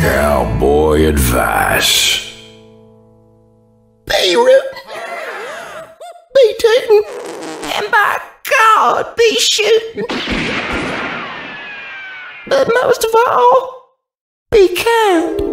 Cowboy advice. Be rude. Be tootin'. And by God, be shootin'. But most of all, be kind.